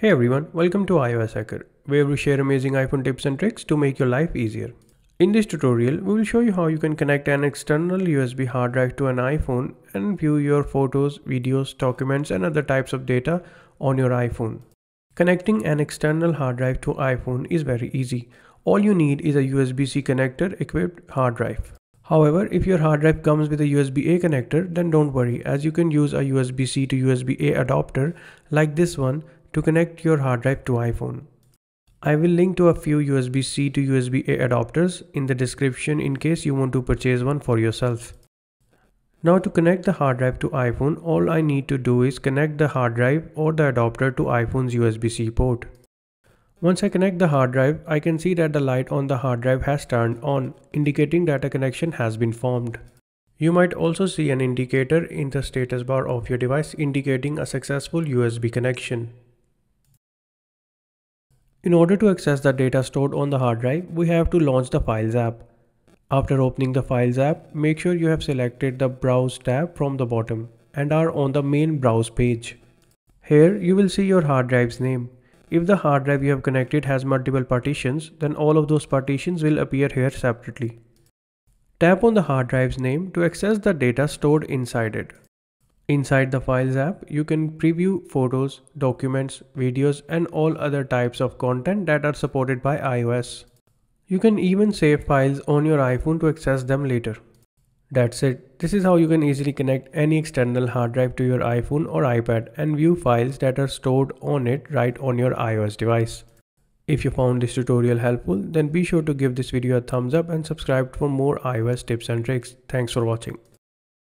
Hey everyone, welcome to iOS Hacker, where we share amazing iPhone tips and tricks to make your life easier. In this tutorial, we will show you how you can connect an external USB hard drive to an iPhone and view your photos, videos, documents and other types of data on your iPhone. Connecting an external hard drive to iPhone is very easy. All you need is a USB-C connector equipped hard drive. However, if your hard drive comes with a USB-A connector, then don't worry as you can use a USB-C to USB-A adapter like this one to connect your hard drive to iPhone. I will link to a few USB-C to USB-A adapters in the description in case you want to purchase one for yourself. Now to connect the hard drive to iPhone, all I need to do is connect the hard drive or the adapter to iPhone's USB-C port. Once I connect the hard drive, I can see that the light on the hard drive has turned on, indicating that a connection has been formed. You might also see an indicator in the status bar of your device indicating a successful USB connection. In order to access the data stored on the hard drive, we have to launch the Files app. After opening the Files app, make sure you have selected the Browse tab from the bottom and are on the main Browse page. Here you will see your hard drive's name. If the hard drive you have connected has multiple partitions, then all of those partitions will appear here separately. Tap on the hard drive's name to access the data stored inside it. Inside the Files app, you can preview photos, documents, videos and all other types of content that are supported by iOS. You can even save files on your iPhone to access them later. That's it. This is how you can easily connect any external hard drive to your iPhone or iPad and view files that are stored on it right on your iOS device. If you found this tutorial helpful, then be sure to give this video a thumbs up and subscribe for more iOS tips and tricks. Thanks for watching.